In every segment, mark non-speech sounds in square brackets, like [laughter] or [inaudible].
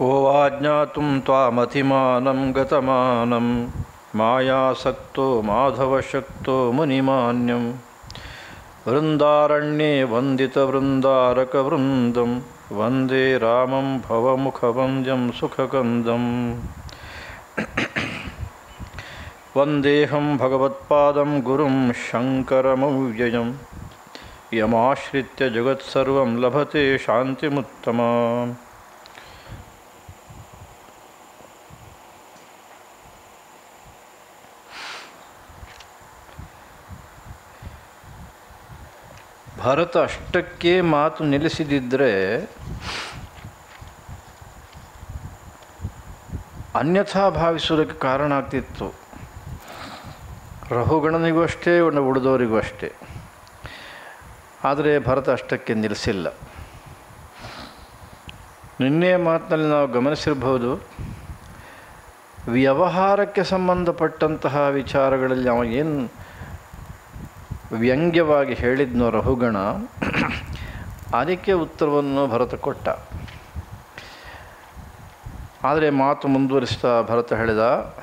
को वा ज्ञातुं त्वामतिमानं गतमानं। मायासक्तो, माधवशक्तो, मुनिमान्यं। वृन्दारण्ये वन्दितवृन्दारकवृन्दं। वंदे रामं भवमुखवन्द्यं सुखकन्दम् वन्देऽहं भगवत्पादं गुरुं शङ्करमव्ययं। यमाश्रित्य जगत्सर्वं लभते शान्तिमुत्तमाम्। ಭಾರತ ಅಷ್ಟಕ್ಕೆ ಮಾತು ನಿಲ್ಲಿಸಿದಿದ್ದರೆ ಅನ್ಯಥಾ ಭಾವಿಸುವುದಕ್ಕೆ ಕಾರಣ ಆಗ್ತಿತ್ತು. ರಹುಗಣನಿಗೂ ಅಷ್ಟೇ ಒಂದು ಉಳಿದವರಿಗೂ ಅಷ್ಟೇ. ಆದರೆ ಭರತ ಅಷ್ಟಕ್ಕೆ ನಿಲ್ಲಿಸಿಲ್ಲ. ನಿನ್ನೆಯ ಮಾತಿನಲ್ಲಿ ನಾವು ಗಮನಿಸಿರ್ಬೋದು ವ್ಯವಹಾರಕ್ಕೆ ಸಂಬಂಧಪಟ್ಟಂತಹ ವಿಚಾರಗಳಲ್ಲಿ ಅವ ಏನು ವ್ಯಂಗ್ಯವಾಗಿ ಹೇಳಿದ್ನೋ ರಹುಗಣ ಅದಕ್ಕೆ ಉತ್ತರವನ್ನು ಭರತ ಕೊಟ್ಟ. ಆದರೆ ಮಾತು ಮುಂದುವರಿಸ್ತಾ ಭರತ ಹೇಳಿದ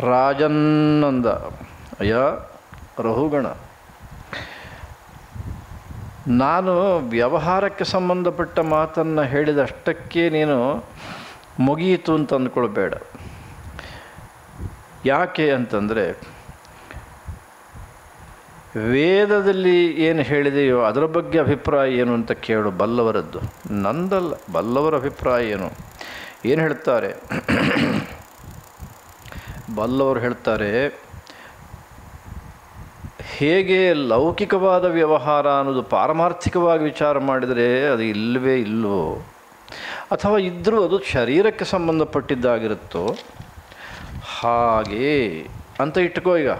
ರಾಜನ್ನಂದ ಅಯ್ಯ ರಹುಗಣ ನಾನು ವ್ಯವಹಾರಕ್ಕೆ ಸಂಬಂಧಪಟ್ಟ ಮಾತನ್ನು ಹೇಳಿದಷ್ಟಕ್ಕೆ ನೀನು ಮುಗಿಯಿತು ಅಂತ ಅಂದ್ಕೊಳ್ಬೇಡ. ಯಾಕೆ ಅಂತಂದರೆ ವೇದದಲ್ಲಿ ಏನು ಹೇಳಿದೆಯೋ ಅದರ ಬಗ್ಗೆ ಅಭಿಪ್ರಾಯ ಏನು ಅಂತ ಕೇಳು ಬಲ್ಲವರದ್ದು. ನಂದಲ್ಲ, ಬಲ್ಲವರ ಅಭಿಪ್ರಾಯ ಏನು? ಏನು ಹೇಳ್ತಾರೆ? ಬಲ್ಲವರು ಹೇಳ್ತಾರೆ, ಹೇಗೆ ಲೌಕಿಕವಾದ ವ್ಯವಹಾರ ಅನ್ನೋದು ಪಾರಮಾರ್ಥಿಕವಾಗಿ ವಿಚಾರ ಮಾಡಿದರೆ ಅದು ಇಲ್ಲವೇ ಇಲ್ಲವೋ? ಅಥವಾ ಇದ್ದರೂ ಅದು ಶರೀರಕ್ಕೆ ಸಂಬಂಧಪಟ್ಟಿದ್ದಾಗಿರುತ್ತೋ? ಹಾಗೆ ಅಂತ ಇಟ್ಕೋ ಈಗ.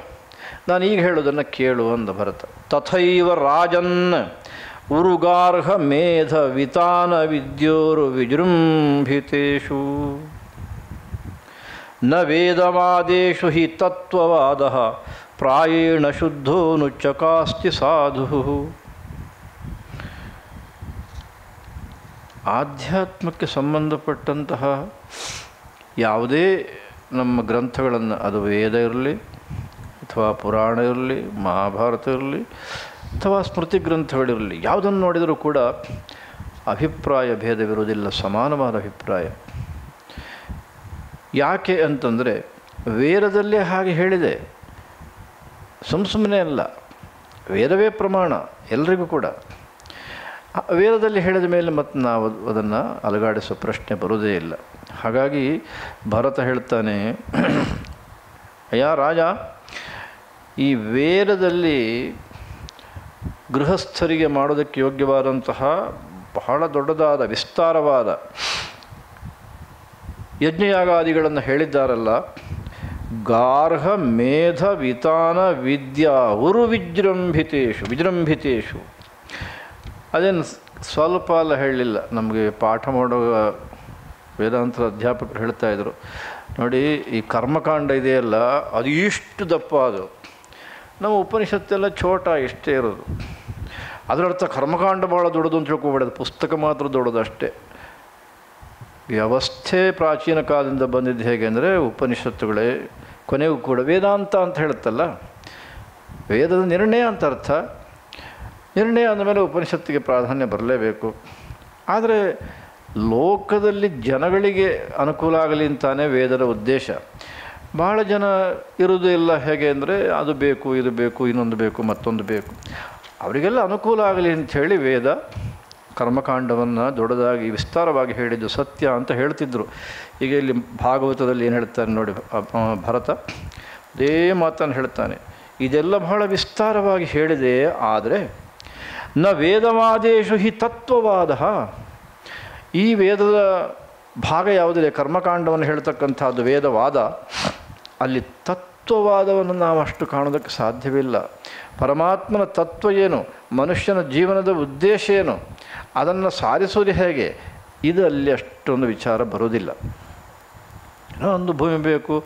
ನಾನು ಈಗ ಹೇಳೋದನ್ನು ಕೇಳು ಅಂದ ಭರತ ತಥೈವ ರಾಜನ್ ಉರುಗಾರ್ಹ ಮೇಧ ವಿತಾನ ವಿದ್ಯೋರು ವಿಜೃಂಭಿತು ನ ವೇದವಾದೇಶು ಹಿ ತತ್ವವಾದ ಪ್ರಾಯೇಣ ಶುದ್ಧೋನು ಚಕಾಸ್ತಿ ಸಾಧು ಆಧ್ಯಾತ್ಮಕ್ಕೆ ಸಂಬಂಧಪಟ್ಟಂತಹ ಯಾವುದೇ ನಮ್ಮ ಗ್ರಂಥಗಳನ್ನು, ಅದು ವೇದ ಇರಲಿ ಅಥವಾ ಪುರಾಣ ಇರಲಿ, ಮಹಾಭಾರತ ಇರಲಿ, ಅಥವಾ ಸ್ಮೃತಿ ಗ್ರಂಥಗಳಿರಲಿ, ಯಾವುದನ್ನು ನೋಡಿದರೂ ಕೂಡ ಅಭಿಪ್ರಾಯ ಭೇದವಿರುವುದಿಲ್ಲ, ಸಮಾನವಾದ ಅಭಿಪ್ರಾಯ. ಯಾಕೆ ಅಂತಂದರೆ, ವೇದದಲ್ಲೇ ಹಾಗೆ ಹೇಳಿದೆ. ಸುಮ್ಮ ಸುಮ್ಮನೆ ಅಲ್ಲ, ವೇದವೇ ಪ್ರಮಾಣ, ಎಲ್ರಿಗೂ ಕೂಡ. ವೇದದಲ್ಲಿ ಹೇಳಿದ ಮೇಲೆ ಮತ್ತು ನಾವು ಅದನ್ನು ಅಲುಗಾಡಿಸೋ ಪ್ರಶ್ನೆ ಬರುವುದೇ ಇಲ್ಲ. ಹಾಗಾಗಿ ಭರತ ಹೇಳ್ತಾನೆ, [clears throat] ಅಯ್ಯ ರಾಜ ಈ ವೇದದಲ್ಲಿ ಗೃಹಸ್ಥರಿಗೆ ಮಾಡೋದಕ್ಕೆ ಯೋಗ್ಯವಾದಂತಹ ಬಹಳ ದೊಡ್ಡದಾದ ವಿಸ್ತಾರವಾದ ಯಜ್ಞಯಾಗಾದಿಗಳನ್ನು ಹೇಳಿದ್ದಾರಲ್ಲ. ಗಾರ್ಹ ಮೇಧ ವಿತಾನ ವಿದ್ಯಾ ಉರು ವಿಜೃಂಭಿತೇಶು ವಿಜೃಂಭಿತೇಶು. ಅದೇನು ಸ್ವಲ್ಪ ಅಲ್ಲ ಹೇಳಲಿಲ್ಲ. ನಮಗೆ ಪಾಠ ಮಾಡುವ ವೇದಾಂತ ಅಧ್ಯಾಪಕರು ಹೇಳ್ತಾ ಇದ್ದರು ನೋಡಿ ಈ ಕರ್ಮಕಾಂಡ ಇದೆಯಲ್ಲ, ಅದು ಇಷ್ಟು ದಪ್ಪ ಅದು. ನಮ್ಮ ಉಪನಿಷತ್ತೆಲ್ಲ ಛೋಟ ಇಷ್ಟೇ ಇರೋದು. ಅದರರ್ಥ ಕರ್ಮಕಾಂಡ ಭಾಳ ದೊಡ್ಡದು ಅಂತ ತಿಳ್ಕೊಬೇಡದು ಪುಸ್ತಕ ಮಾತ್ರ ದೊಡ್ಡದು ಅಷ್ಟೇ. ವ್ಯವಸ್ಥೆ ಪ್ರಾಚೀನ ಕಾಲದಿಂದ ಬಂದಿದ್ದು ಹೇಗೆ ಅಂದರೆ ಉಪನಿಷತ್ತುಗಳೇ, ಕೊನೆಗೂ ಕೂಡ ವೇದಾಂತ ಅಂತ ಹೇಳುತ್ತಲ್ಲ, ವೇದದ ನಿರ್ಣಯ ಅಂತ ಅರ್ಥ. ನಿರ್ಣಯ ಅಂದಮೇಲೆ ಉಪನಿಷತ್ತಿಗೆ ಪ್ರಾಧಾನ್ಯ ಬರಲೇಬೇಕು. ಆದರೆ ಲೋಕದಲ್ಲಿ ಜನಗಳಿಗೆ ಅನುಕೂಲ ಆಗಲಿ ಅಂತಾನೆ ವೇದದ ಉದ್ದೇಶ. ಭಾಳ ಜನ ಇರೋದು ಇಲ್ಲ ಹೇಗೆ ಅಂದರೆ ಅದು ಬೇಕು, ಇದು ಬೇಕು, ಇನ್ನೊಂದು ಬೇಕು, ಮತ್ತೊಂದು ಬೇಕು. ಅವರಿಗೆಲ್ಲ ಅನುಕೂಲ ಆಗಲಿ ಅಂಥೇಳಿ ವೇದ ಕರ್ಮಕಾಂಡವನ್ನು ದೊಡ್ಡದಾಗಿ ವಿಸ್ತಾರವಾಗಿ ಹೇಳಿದ್ದು ಸತ್ಯ ಅಂತ ಹೇಳ್ತಿದ್ರು. ಈಗ ಇಲ್ಲಿ ಭಾಗವತದಲ್ಲಿ ಏನು ಹೇಳ್ತಾರೆ ನೋಡಿ ಭರತ ಅದೇ ಮಾತನ್ನು ಹೇಳ್ತಾನೆ. ಇದೆಲ್ಲ ಬಹಳ ವಿಸ್ತಾರವಾಗಿ ಹೇಳಿದೆ, ಆದರೆ ನ ವೇದವಾದೇಶು ಹಿ ತತ್ವವಾದ ಈ ವೇದದ ಭಾಗ ಯಾವುದಿದೆ? ಕರ್ಮಕಾಂಡವನ್ನು ಹೇಳ್ತಕ್ಕಂಥದ್ದು ವೇದವಾದ. ಅಲ್ಲಿ ತತ್ವವಾದವನ್ನು ನಾವು ಅಷ್ಟು ಕಾಣೋದಕ್ಕೆ ಸಾಧ್ಯವಿಲ್ಲ ಪರಮಾತ್ಮನ ತತ್ವ ಏನು? ಮನುಷ್ಯನ ಜೀವನದ ಉದ್ದೇಶ ಏನು? ಅದನ್ನು ಸಾಧಿಸೋದು ಹೇಗೆ? ಇದು ಅಲ್ಲಿ ಅಷ್ಟೊಂದು ವಿಚಾರ ಬರೋದಿಲ್ಲ. ಒಂದು ಭೂಮಿ ಬೇಕು,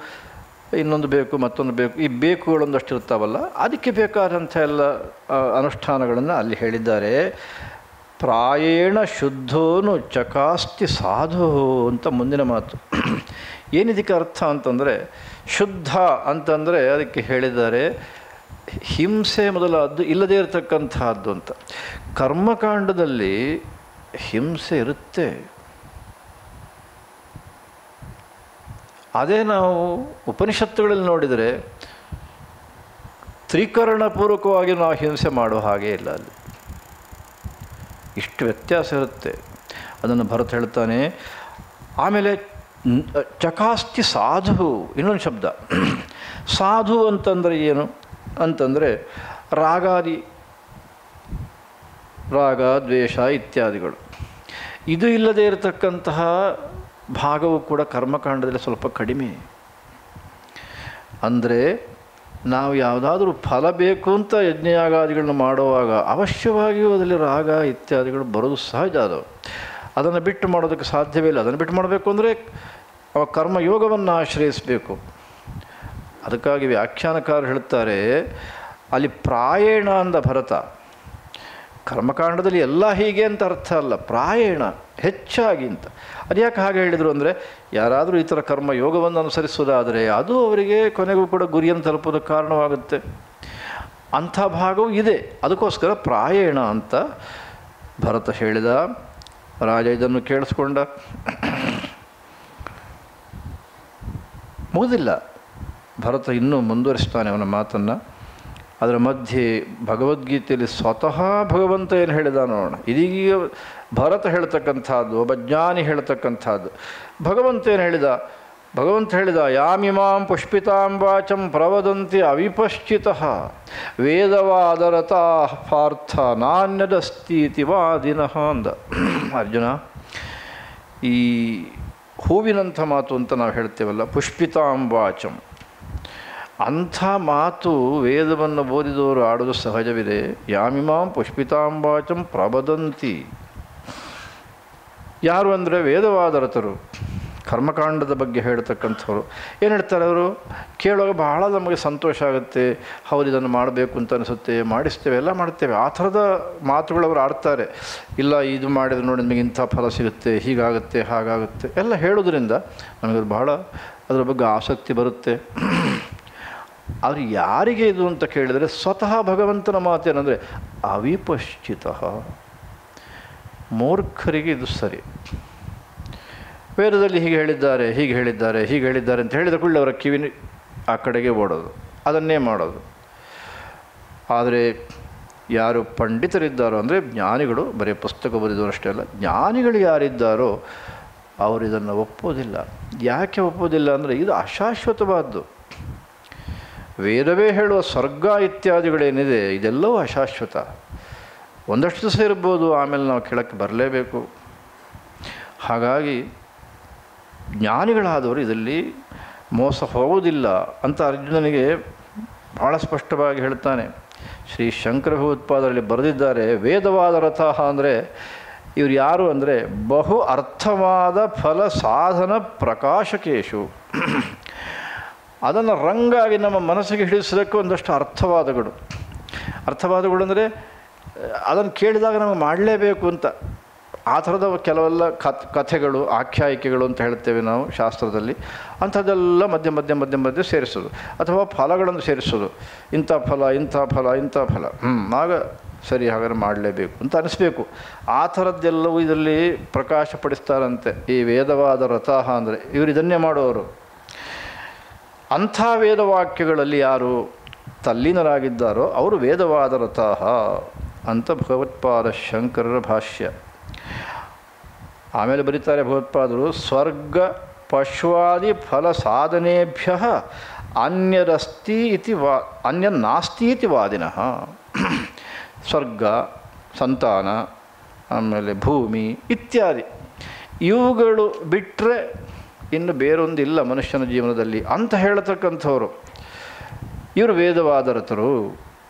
ಇನ್ನೊಂದು ಬೇಕು, ಮತ್ತೊಂದು ಬೇಕು, ಈ ಬೇಕುಗಳೊಂದಷ್ಟು ಇರ್ತಾವಲ್ಲ ಅದಕ್ಕೆ ಬೇಕಾದಂಥ ಎಲ್ಲ ಅನುಷ್ಠಾನಗಳನ್ನು ಅಲ್ಲಿ ಹೇಳಿದ್ದಾರೆ. ಪ್ರಾಯೇಣ ಶುದ್ಧೋನು ಚಕಾಸ್ತಿ ಸಾಧು ಅಂತ ಮುಂದಿನ ಮಾತು. ಏನಿದಕ್ಕೆ ಅರ್ಥ ಅಂತಂದರೆ, ಶುದ್ಧ ಅಂತಂದರೆ ಅದಕ್ಕೆ ಹೇಳಿದ್ದಾರೆ ಹಿಂಸೆ ಮೊದಲಾದ್ದು ಇಲ್ಲದೇ ಇರತಕ್ಕಂತಹದ್ದು ಅಂತ. ಕರ್ಮಕಾಂಡದಲ್ಲಿ ಹಿಂಸೆ ಇರುತ್ತೆ. ಅದೇ ನಾವು ಉಪನಿಷತ್ತುಗಳಲ್ಲಿ ನೋಡಿದರೆ ತ್ರಿಕರಣಪೂರ್ವಕವಾಗಿ ನಾವು ಹಿಂಸೆ ಮಾಡುವ ಹಾಗೆ ಇಲ್ಲ ಅಲ್ಲಿ. ಇಷ್ಟು ವ್ಯತ್ಯಾಸ ಇರುತ್ತೆ. ಅದನ್ನು ಭರತ್ ಹೇಳ್ತಾನೆ, ಆಮೇಲೆ ಚಕಾಸ್ತಿ ಸಾಧು ಇನ್ನೊಂದು ಶಬ್ದ. ಸಾಧು ಅಂತಂದರೆ ಏನು? ಅಂತಂದರೆ ರಾಗಾದಿ, ರಾಗ, ದ್ವೇಷ ಇತ್ಯಾದಿಗಳು. ಇದು ಇಲ್ಲದೇ ಇರತಕ್ಕಂತಹ ಭಾಗವು ಕೂಡ ಕರ್ಮಕಾಂಡದಲ್ಲಿ ಸ್ವಲ್ಪ ಕಡಿಮೆ. ಅಂದರೆ ನಾವು ಯಾವುದಾದ್ರೂ ಫಲ ಬೇಕು ಅಂತ ಯಜ್ಞಯಾಗಾದಿಗಳನ್ನ ಮಾಡುವಾಗ ಅವಶ್ಯವಾಗಿಯೂ ಅದರಲ್ಲಿ ರಾಗ ಇತ್ಯಾದಿಗಳು ಬರೋದು ಸಹಜ ಅದು. ಅದನ್ನು ಬಿಟ್ಟು ಮಾಡೋದಕ್ಕೆ ಸಾಧ್ಯವೇ ಇಲ್ಲ. ಅದನ್ನು ಬಿಟ್ಟು ಮಾಡಬೇಕು ಅಂದರೆ ಅವ ಕರ್ಮಯೋಗವನ್ನು ಆಶ್ರಯಿಸಬೇಕು. ಅದಕ್ಕಾಗಿ ವ್ಯಾಖ್ಯಾನಕಾರರು ಹೇಳ್ತಾರೆ ಅಲ್ಲಿ ಪ್ರಾಯಣ ಅಂದ ಭರತ. ಕರ್ಮಕಾಂಡದಲ್ಲಿ ಎಲ್ಲ ಹೀಗೆ ಅಂತ ಅರ್ಥ ಅಲ್ಲ. ಪ್ರಾಯಣ, ಹೆಚ್ಚಾಗಿ ಅಂತ. ಅದ್ಯಾಕೆ ಹಾಗೆ ಹೇಳಿದರು ಅಂದರೆ, ಯಾರಾದರೂ ಈ ಥರ ಕರ್ಮ ಯೋಗವನ್ನು ಅನುಸರಿಸೋದಾದರೆ ಅದು ಅವರಿಗೆ ಕೊನೆಗೂ ಕೂಡ ಗುರಿಯನ್ನು ತಲುಪೋದಕ್ಕೆ ಕಾರಣವಾಗುತ್ತೆ. ಅಂಥ ಭಾಗವೂ ಇದೆ. ಅದಕ್ಕೋಸ್ಕರ ಪ್ರಾಯಣ ಅಂತ ಭರತ ಹೇಳಿದ. ರಾಜ ಇದನ್ನು ಕೇಳಿಸ್ಕೊಂಡ ಮುಗಿದಿಲ್ಲ. ಭರತ ಇನ್ನೂ ಮುಂದುವರಿಸ್ತಾನೆ ಅವನ ಮಾತನ್ನು. ಅದರ ಮಧ್ಯೆ ಭಗವದ್ಗೀತೆಯಲ್ಲಿ ಸ್ವತಃ ಭಗವಂತ ಏನು ಹೇಳಿದ ನೋಡೋಣ. ಇದೀಗ ಭರತ ಹೇಳ್ತಕ್ಕಂಥದ್ದು, ಒಬ್ಬ ಜ್ಞಾನಿ ಹೇಳ್ತಕ್ಕಂಥದ್ದು. ಭಗವಂತ ಏನು ಹೇಳಿದ? ಭಗವಂತ ಹೇಳಿದ, ಯಾಮಿಮಾಂ ಪುಷ್ಪಿತಾಂಬಾಚಂ ಪ್ರವದಂತಿ ಅವಿಪಶ್ಚಿತ, ವೇದವಾದರತಾ ಪಾರ್ಥ ನಾಣ್ಯದಸ್ತೀತಿ ವಾದಿನಃ ಅಂದ. ಅರ್ಜುನ, ಈ ಹೂವಿನಂಥ ಮಾತು ಅಂತ ನಾವು ಹೇಳ್ತೇವಲ್ಲ ಪುಷ್ಪಿತಾಂಬಾಚಂ ಅಂಥ ಮಾತು ವೇದವನ್ನು ಓದಿದವರು ಆಡೋದು ಸಹಜವಿದೆ. ಯಾಮಿಮಾಂ ಪುಷ್ಪಿತಾಂಬಾಚಂ ಪ್ರಬದಂತಿ ಯಾರು ಅಂದರೆ ವೇದವಾದರತರು. ಕರ್ಮಕಾಂಡದ ಬಗ್ಗೆ ಹೇಳ್ತಕ್ಕಂಥವ್ರು. ಏನು ಹೇಳ್ತಾರೆ ಅವರು? ಕೇಳುವಾಗ ಬಹಳ ನಮಗೆ ಸಂತೋಷ ಆಗುತ್ತೆ. ಹೌದು, ಇದನ್ನು ಮಾಡಬೇಕು ಅಂತ ಅನಿಸುತ್ತೆ. ಮಾಡಿಸ್ತೇವೆ, ಎಲ್ಲ ಮಾಡ್ತೇವೆ. ಆ ಥರದ ಮಾತುಗಳು ಅವರು ಆಡ್ತಾರೆ. ಇಲ್ಲ, ಇದು ಮಾಡಿದ್ರೆ ನೋಡಿ ನಿಮಗೆ ಇಂಥ ಫಲ ಸಿಗುತ್ತೆ, ಹೀಗಾಗುತ್ತೆ, ಹಾಗಾಗುತ್ತೆ. ಎಲ್ಲ ಹೇಳೋದ್ರಿಂದ ನಮಗೆ ಬಹಳ ಅದರ ಬಗ್ಗೆ ಆಸಕ್ತಿ ಬರುತ್ತೆ. ಆದರೆ ಯಾರಿಗೆ ಇದು ಅಂತ ಕೇಳಿದರೆ ಸ್ವತಃ ಭಗವಂತನ ಮಾತೇನೆಂದರೆ ಅವಿಪಶ್ಚಿತ. ಮೂರ್ಖರಿಗೆ ಇದು ಸರಿ. ವೇದದಲ್ಲಿ ಹೀಗೆ ಹೇಳಿದ್ದಾರೆ ಹೀಗೆ ಹೇಳಿದ್ದಾರೆ ಹೀಗೆ ಹೇಳಿದ್ದಾರೆ ಅಂತ ಹೇಳಿದ ಕೂಡಲೇ ಅವರ ಕಿವಿನ ಆ ಕಡೆಗೆ ಓಡೋದು. ಅದನ್ನೇ ಮಾಡೋದು. ಆದರೆ ಯಾರು ಪಂಡಿತರಿದ್ದಾರೋ, ಅಂದರೆ ಜ್ಞಾನಿಗಳು, ಬರೀ ಪುಸ್ತಕ ಬರೆದವರು ಅಷ್ಟೇ ಅಲ್ಲ, ಜ್ಞಾನಿಗಳು ಯಾರಿದ್ದಾರೋ ಅವರು ಇದನ್ನು ಒಪ್ಪೋದಿಲ್ಲ. ಯಾಕೆ ಒಪ್ಪೋದಿಲ್ಲ ಅಂದರೆ ಇದು ಅಶಾಶ್ವತವಾದ್ದು. ವೇದವೇ ಹೇಳುವ ಸ್ವರ್ಗ ಇತ್ಯಾದಿಗಳೇನಿದೆ, ಇದೆಲ್ಲವೂ ಅಶಾಶ್ವತ. ಒಂದಷ್ಟು ದಿವಸ ಇರ್ಬೋದು, ಆಮೇಲೆ ನಾವು ಕೆಳಕ್ಕೆ ಬರಲೇಬೇಕು. ಹಾಗಾಗಿ ಜ್ಞಾನಿಗಳಾದವರು ಇದರಲ್ಲಿ ಮೋಸ ಹೋಗುವುದಿಲ್ಲ ಅಂತ ಅರ್ಜುನನಿಗೆ ಭಾಳ ಸ್ಪಷ್ಟವಾಗಿ ಹೇಳ್ತಾನೆ ಶ್ರೀ ಶಂಕರ ಉತ್ಪಾದರಲ್ಲಿ ಬರೆದಿದ್ದಾರೆ, ವೇದವಾದ ರಥ ಅಂದರೆ ಇವರು ಯಾರು ಅಂದರೆ ಬಹು ಅರ್ಥವಾದ ಫಲ ಸಾಧನ ಪ್ರಕಾಶಕೇಶು. ಅದನ್ನು ರಂಗಾಗಿ ನಮ್ಮ ಮನಸ್ಸಿಗೆ ಹಿಡಿಸೋದಕ್ಕೆ ಒಂದಷ್ಟು ಅರ್ಥವಾದಗಳು. ಅರ್ಥವಾದಗಳು ಅಂದರೆ ಅದನ್ನು ಕೇಳಿದಾಗ ನಮಗೆ ಮಾಡಲೇಬೇಕು ಅಂತ. ಆ ಥರದ ಕೆಲವೆಲ್ಲ ಕಥೆಗಳು, ಆಖ್ಯಾಯಿಕೆಗಳು ಅಂತ ಹೇಳ್ತೇವೆ ನಾವು ಶಾಸ್ತ್ರದಲ್ಲಿ. ಅಂಥದ್ದೆಲ್ಲ ಮಧ್ಯ ಮಧ್ಯ ಮಧ್ಯ, ಮಧ್ಯೆ ಸೇರಿಸೋದು. ಅಥವಾ ಫಲಗಳನ್ನು ಸೇರಿಸೋದು. ಇಂಥ ಫಲ ಇಂಥ ಫಲ ಇಂಥ ಫಲ. ಹ್ಞೂ ಆಗ ಸರಿ, ಹಾಗಾದ್ರೆ ಮಾಡಲೇಬೇಕು ಅಂತ ಅನಿಸ್ಬೇಕು. ಆ ಥರದ್ದೆಲ್ಲವೂ ಇದರಲ್ಲಿ ಪ್ರಕಾಶಪಡಿಸ್ತಾರಂತೆ. ಈ ವೇದವಾದ ರಥಾಹ ಅಂದರೆ ಇವರು ಇದನ್ನೇ ಮಾಡೋರು ಅಂಥ ವೇದವಾಕ್ಯಗಳಲ್ಲಿ ಯಾರು ತಲ್ಲೀನರಾಗಿದ್ದಾರೋ, ಅವರು ವೇದವಾದ ರಥಾಹ ಅಂತ ಭಗವತ್ಪಾದ ಶಂಕರರ ಭಾಷ್ಯ. ಆಮೇಲೆ ಬರೀತಾರೆ ಭಗವತ್ಪಾದರು, ಸ್ವರ್ಗ ಪಶ್ವಾದಿ ಫಲ ಸಾಧನೆಭ್ಯ ಅನ್ಯರಸ್ತಿ ಇತಿ ವಾ ಅನ್ಯ ನಾಸ್ತಿ ಇತಿ ವಾದಿನಃ. ಸ್ವರ್ಗ, ಸಂತಾನ, ಆಮೇಲೆ ಭೂಮಿ ಇತ್ಯಾದಿ. ಇವುಗಳು ಬಿಟ್ಟರೆ ಇನ್ನು ಬೇರೊಂದಿಲ್ಲ ಮನುಷ್ಯನ ಜೀವನದಲ್ಲಿ ಅಂತ ಹೇಳತಕ್ಕಂಥವ್ರು. ಇವರು ವೇದವಾದರತರು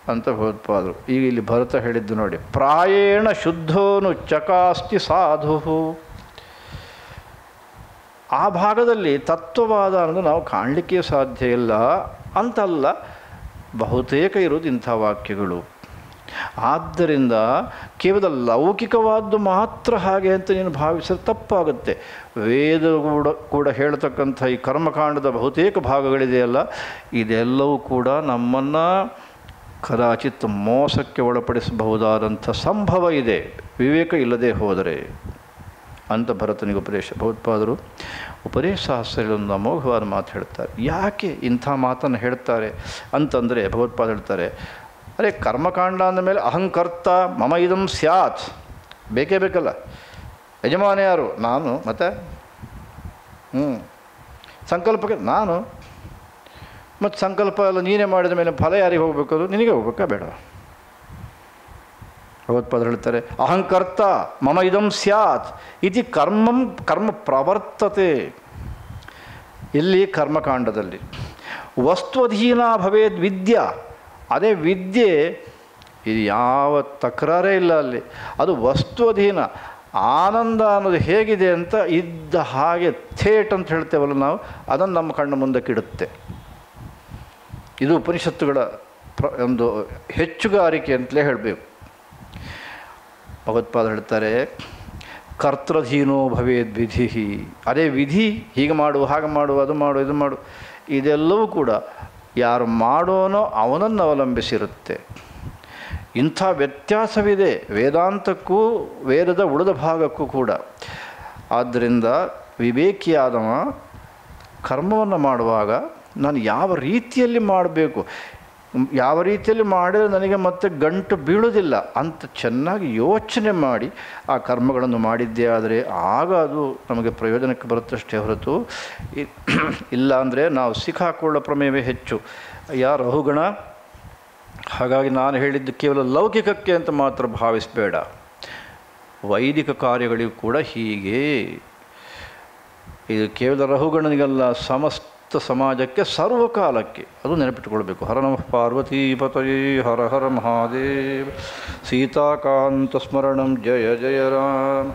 ಅಂತ ಭಗವತ್ಪಾದರು. ಈಗ ಇಲ್ಲಿ ಭರತ ಹೇಳಿದ್ದು ನೋಡಿ, ಪ್ರಾಯೇಣ ಶುದ್ಧೋನು ಚಕಾಸ್ತಿ ಸಾಧು ಆ ಭಾಗದಲ್ಲಿ ತತ್ವವಾದ ಅನ್ನೋದು ನಾವು ಕಾಣಲಿಕ್ಕೆ ಸಾಧ್ಯ ಇಲ್ಲ ಅಂತಲ್ಲ ಬಹುತೇಕ ಇರೋದು ಇಂಥ ವಾಕ್ಯಗಳು. ಆದ್ದರಿಂದ ಕೇವಲ ಲೌಕಿಕವಾದ್ದು ಮಾತ್ರ ಹಾಗೆ ಅಂತ ನೀನು ಭಾವಿಸಿದ್ರೆ ತಪ್ಪಾಗುತ್ತೆ. ವೇದ ಕೂಡ ಕೂಡ ಹೇಳ್ತಕ್ಕಂಥ ಈ ಕರ್ಮಕಾಂಡದ ಬಹುತೇಕ ಭಾಗಗಳಿದೆಯಲ್ಲ ಇದೆಲ್ಲವೂ ಕೂಡ ನಮ್ಮನ್ನು ಕದಾಚಿತ್ ಮೋಸಕ್ಕೆ ಒಳಪಡಿಸಬಹುದಾದಂಥ ಸಂಭವ ಇದೆ. ವಿವೇಕ ಇಲ್ಲದೆ ಹೋದರೆ. ಅಂತ ಭರತನಿಗೆ ಉಪದೇಶ. ಭಗವತ್ಪಾದರು ಉಪದೇಶ ಸಹಸ್ರಗಳನ್ನು ಅಮೋಘವಾದ ಮಾತು ಹೇಳ್ತಾರೆ. ಯಾಕೆ ಇಂಥ ಮಾತನ್ನು ಹೇಳ್ತಾರೆ ಅಂತಂದರೆ ಭಗವತ್ಪಾದ ಹೇಳ್ತಾರೆ, ಅರೆ ಕರ್ಮಕಾಂಡ ಅಂದಮೇಲೆ ಅಹಂಕರ್ತ ಮಮ ಇದಂ ಸ್ಯಾತ್. ಬೇಕೇ ಬೇಕಲ್ಲ. ಯಜಮಾನ ಯಾರು? ನಾನು, ಮತ್ತೆ? ಹ್ಞೂ ಸಂಕಲ್ಪಕ್ಕೆ ನಾನು. ಮತ್ತು ಸಂಕಲ್ಪ ಎಲ್ಲ ನೀನೇ ಮಾಡಿದ ಮೇಲೆ ಫಲ ಯಾರಿಗೆ ಹೋಗಬೇಕು ನಿನಗೆ ಹೋಗ್ಬೇಕಾ? ಬೇಡ. ಭಗವತ್ಪಾದರು ಹೇಳ್ತಾರೆ, ಅಹಂಕರ್ತ ಮಮ ಇದಂ ಸ್ಯಾತ್, ಇತಿ ಕರ್ಮಂ ಕರ್ಮ ಪ್ರವರ್ತತೆ. ಇಲ್ಲಿ ಕರ್ಮಕಾಂಡದಲ್ಲಿ ವಸ್ತ್ವಧೀನ ಭವೇದ್ ವಿದ್ಯಾ, ಅದೇ ವಿದ್ಯೆ ಇದು ಯಾವ ತಕರಾರೇ ಇಲ್ಲ ಅಲ್ಲಿ. ಅದು ವಸ್ತುವಧೀನ, ಆನಂದ ಅನ್ನೋದು ಹೇಗಿದೆ ಅಂತ ಇದ್ದ ಹಾಗೆ ಥೇಟ್ ಅಂತ ಹೇಳ್ತೇವಲ್ಲ ನಾವು, ಅದನ್ನು ನಮ್ಮ ಕಣ್ಣ ಮುಂದಕ್ಕಿಡುತ್ತೆ ಇದು ಉಪನಿಷತ್ತುಗಳ ಪ್ರ ಒಂದು ಹೆಚ್ಚುಗಾರಿಕೆ ಅಂತಲೇ ಹೇಳಬೇಕು. ಭಗವತ್ಪಾದ ಹೇಳ್ತಾರೆ ಕರ್ತೃಧೀನೋ ಭವೇದ್ ವಿಧಿ ಅದೇ ವಿಧಿ, ಹೀಗೆ ಮಾಡು, ಹಾಗೆ ಮಾಡು, ಅದು ಮಾಡು, ಇದು ಮಾಡು, ಇದೆಲ್ಲವೂ ಕೂಡ ಯಾರು ಮಾಡೋನೋ ಅವನನ್ನು ಅವಲಂಬಿಸಿರುತ್ತೆ. ಇಂಥ ವ್ಯತ್ಯಾಸವಿದೆ ವೇದಾಂತಕ್ಕೂ, ವೇದದ ಉಳಿದ ಭಾಗಕ್ಕೂ ಕೂಡ. ಆದ್ದರಿಂದ ವಿವೇಕಿಯಾದವ ಕರ್ಮವನ್ನು ಮಾಡುವಾಗ ನಾನು ಯಾವ ರೀತಿಯಲ್ಲಿ ಮಾಡಬೇಕು? ಯಾವ ರೀತಿಯಲ್ಲಿ ಮಾಡಿದರೆ ನನಗೆ ಮತ್ತೆ ಗಂಟು ಬೀಳುವುದಿಲ್ಲ ಅಂತ ಚೆನ್ನಾಗಿ ಯೋಚನೆ ಮಾಡಿ ಆ ಕರ್ಮಗಳನ್ನು ಮಾಡಿದ್ದೇ. ಆದರೆ ಆಗ ಅದು ನಮಗೆ ಪ್ರಯೋಜನಕ್ಕೆ ಬರುತ್ತಷ್ಟೇ ಹೊರತು [clears throat] ಇಲ್ಲ ಅಂದರೆ ನಾವು ಸಿಕ್ಕಾಕೊಳ್ಳೋ ಪ್ರಮೇಯವೇ ಹೆಚ್ಚು. ಯಾ ರಹುಗಣ? ಹಾಗಾಗಿ ನಾನು ಹೇಳಿದ್ದು ಕೇವಲ ಲೌಕಿಕಕ್ಕೆ ಅಂತ ಮಾತ್ರ ಭಾವಿಸಬೇಡ. ವೈದಿಕ ಕಾರ್ಯಗಳಿಗೂ ಕೂಡ ಹೀಗೆ. ಇದು ಕೇವಲ ರಹುಗಣನಿಗಲ್ಲ, ಸಮಸ್ತ ಸಮಾಜಕ್ಕೆ ಸರ್ವಕಾಲಕ್ಕೆ ಅದು ನೆನಪಿಟ್ಟುಕೊಳ್ಬೇಕು ಹರ ನಮಃ ಪಾರ್ವತೀಪತಯೇ ಹರ ಹರ ಮಹಾದೇವ್ ಸೀತಾಕಾಂತ ಸ್ಮರಣಂ ಜಯ ಜಯ ರಾಮ